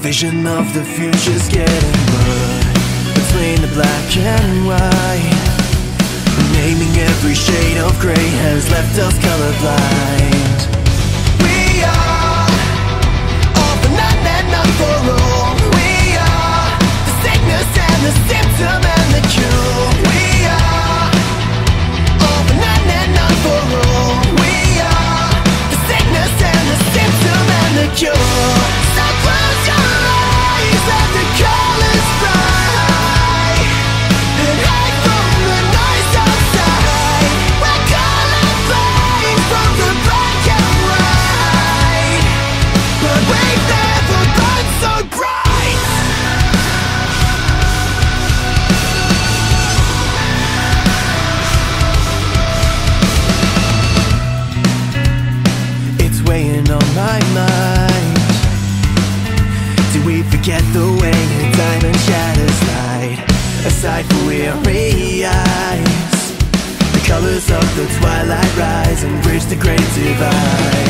vision of the future's getting blurred Between the black and white Naming every shade of grey has left us colorblind. We are all for none and none for all We are the sickness and the symptom for weary eyes. The colors of the twilight rise and bridge the great divide.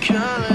color.